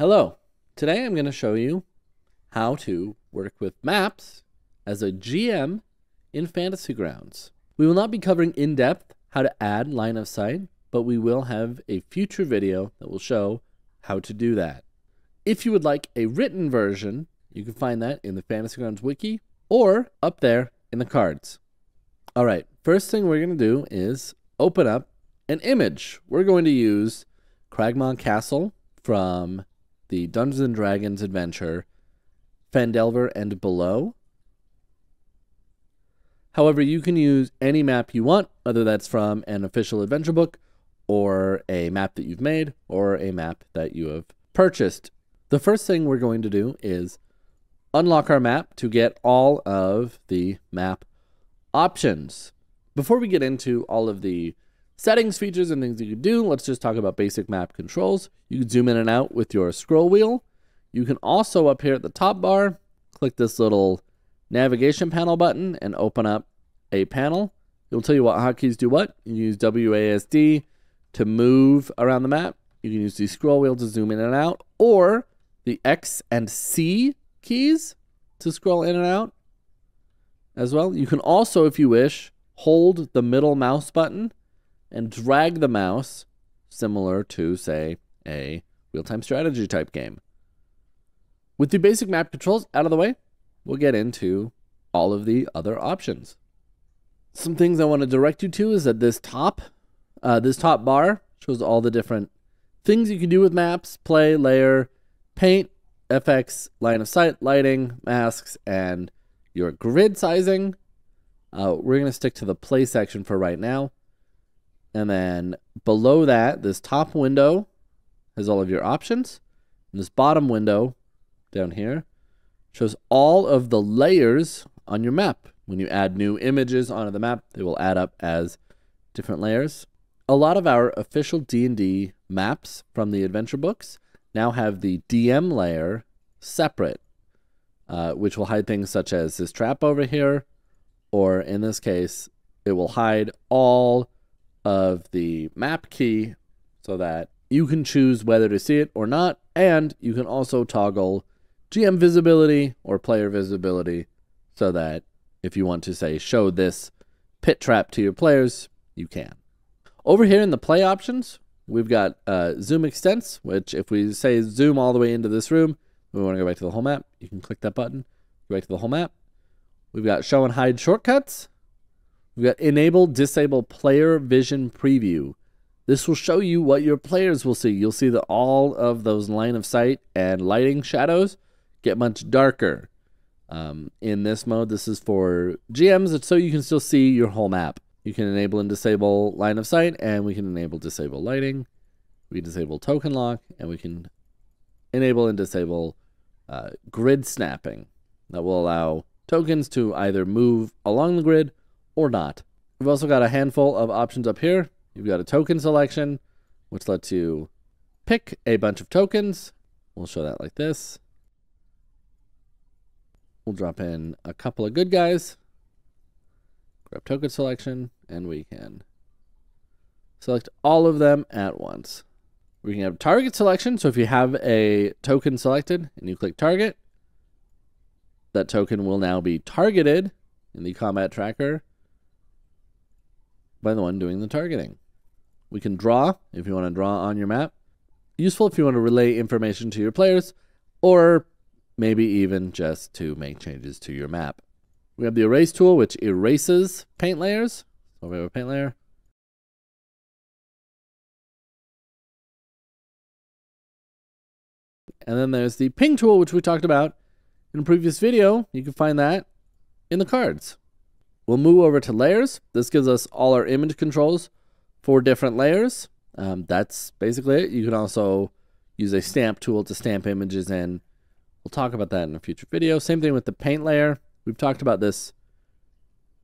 Hello. Today I'm going to show you how to work with maps as a GM in Fantasy Grounds. We will not be covering in depth how to add line of sight, but we will have a future video that will show how to do that. If you would like a written version, you can find that in the Fantasy Grounds wiki or up there in the cards. All right, first thing we're going to do is open up an image. We're going to use Cragmaw Castle from the Dungeons and Dragons adventure Phandelver and Below. However, you can use any map you want, whether that's from an official adventure book or a map that you've made or a map that you have purchased. The first thing we're going to do is unlock our map to get all of the map options. Before we get into all of the settings, features, and things you can do, let's just talk about basic map controls. You can zoom in and out with your scroll wheel. You can also, up here at the top bar, click this little navigation panel button and open up a panel. It'll tell you what hotkeys do what. You use WASD to move around the map. You can use the scroll wheel to zoom in and out, or the X and C keys to scroll in and out as well. You can also, if you wish, hold the middle mouse button and drag the mouse similar to, say, a real-time strategy type game. With the basic map controls out of the way, we'll get into all of the other options. Some things I want to direct you to is that this top, uh, this top bar shows all the different things you can do with maps, play, layer, paint, FX, line of sight, lighting, masks, and your grid sizing. Uh, we're going to stick to the play section for right now. And then below that, this top window has all of your options. And this bottom window down here shows all of the layers on your map. When you add new images onto the map, they will add up as different layers. A lot of our official D&D maps from the adventure books now have the DM layer separate, uh, which will hide things such as this trap over here, or in this case, it will hide all of the map key so that you can choose whether to see it or not, and you can also toggle GM visibility or player visibility so that if you want to say show this pit trap to your players, you can. Over here in the play options, we've got uh, zoom extents, which if we say zoom all the way into this room, we want to go back to the whole map, you can click that button, go back to the whole map. We've got show and hide shortcuts, We've got enable disable player vision preview. This will show you what your players will see. You'll see that all of those line of sight and lighting shadows get much darker. Um, in this mode, this is for GMs, so you can still see your whole map. You can enable and disable line of sight, and we can enable disable lighting. We disable token lock, and we can enable and disable uh, grid snapping. That will allow tokens to either move along the grid or not. We've also got a handful of options up here. You've got a token selection, which lets you pick a bunch of tokens. We'll show that like this. We'll drop in a couple of good guys. Grab token selection, and we can select all of them at once. We can have target selection. So if you have a token selected and you click target, that token will now be targeted in the combat tracker by the one doing the targeting. We can draw if you want to draw on your map. Useful if you want to relay information to your players, or maybe even just to make changes to your map. We have the erase tool, which erases paint layers. So we have a paint layer. And then there's the ping tool, which we talked about in a previous video. You can find that in the cards. We'll move over to layers. This gives us all our image controls for different layers. Um, that's basically it. You can also use a stamp tool to stamp images in. We'll talk about that in a future video. Same thing with the paint layer. We've talked about this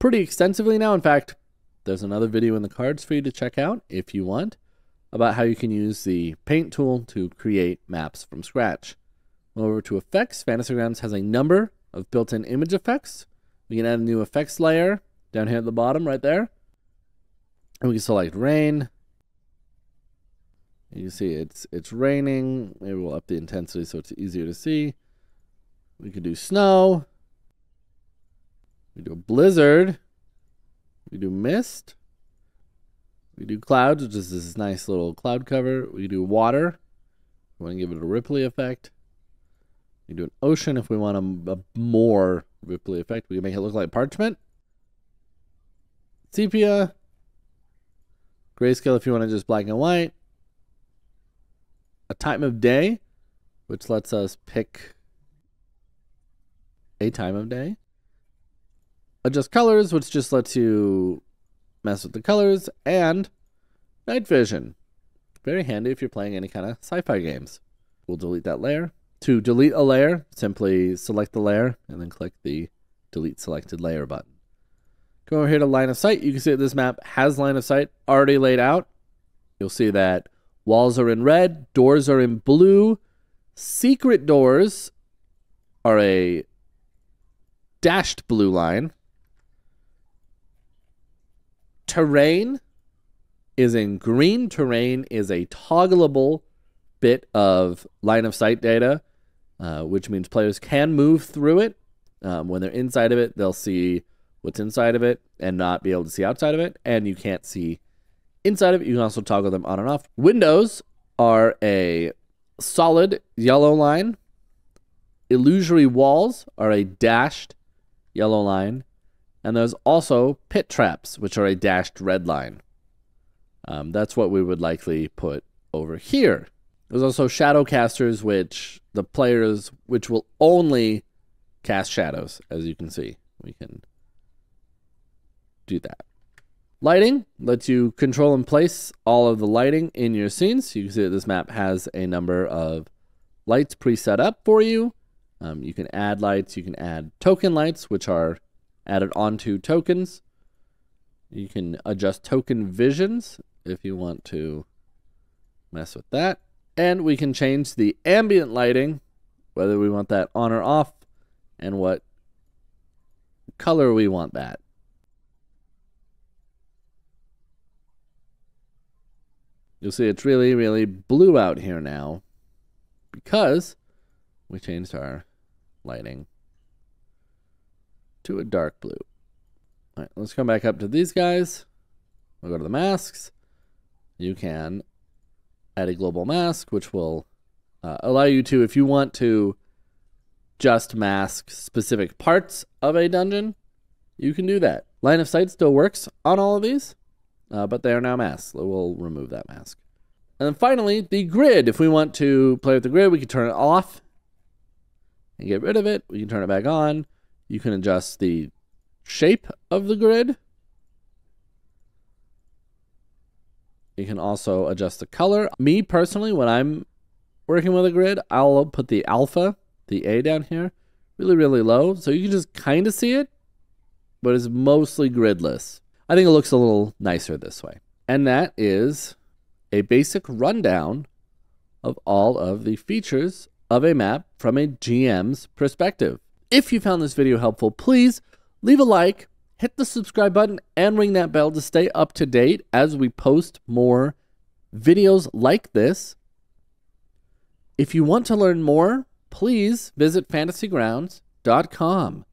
pretty extensively now. In fact, there's another video in the cards for you to check out if you want about how you can use the paint tool to create maps from scratch. Over to effects, Fantasy Grounds has a number of built-in image effects we can add a new effects layer down here at the bottom right there. And we can select rain, You can see it's it's raining. Maybe we'll up the intensity so it's easier to see. We could do snow. We do a blizzard. We do mist. We do clouds, which is this nice little cloud cover. We do water. We want to give it a ripply effect. We do an ocean if we want a, a more ripply effect. We can make it look like parchment. Sepia. Grayscale if you want to just black and white. A time of day, which lets us pick a time of day. Adjust colors, which just lets you mess with the colors. And night vision. Very handy if you're playing any kind of sci-fi games. We'll delete that layer. To delete a layer, simply select the layer and then click the delete selected layer button. Go over here to line of sight. You can see that this map has line of sight already laid out. You'll see that walls are in red, doors are in blue, secret doors are a dashed blue line. Terrain is in green. Terrain is a toggleable bit of line of sight data, uh, which means players can move through it. Um, when they're inside of it, they'll see what's inside of it and not be able to see outside of it. And you can't see inside of it. You can also toggle them on and off. Windows are a solid yellow line. Illusory walls are a dashed yellow line. And there's also pit traps, which are a dashed red line. Um, that's what we would likely put over here. There's also shadow casters, which the players, which will only cast shadows, as you can see. We can do that. Lighting lets you control and place all of the lighting in your scenes. You can see that this map has a number of lights preset up for you. Um, you can add lights, you can add token lights, which are added onto tokens. You can adjust token visions if you want to mess with that. And we can change the ambient lighting, whether we want that on or off, and what color we want that. You'll see it's really, really blue out here now because we changed our lighting to a dark blue. All right, let's come back up to these guys. We'll go to the masks. You can add a global mask, which will uh, allow you to, if you want to just mask specific parts of a dungeon, you can do that. Line of sight still works on all of these, uh, but they are now masks. We'll remove that mask. And then finally, the grid. If we want to play with the grid, we can turn it off and get rid of it. We can turn it back on. You can adjust the shape of the grid. You can also adjust the color. Me personally, when I'm working with a grid, I'll put the alpha, the A down here, really, really low. So you can just kind of see it, but it's mostly gridless. I think it looks a little nicer this way. And that is a basic rundown of all of the features of a map from a GM's perspective. If you found this video helpful, please leave a like, hit the subscribe button, and ring that bell to stay up to date as we post more videos like this. If you want to learn more, please visit fantasygrounds.com.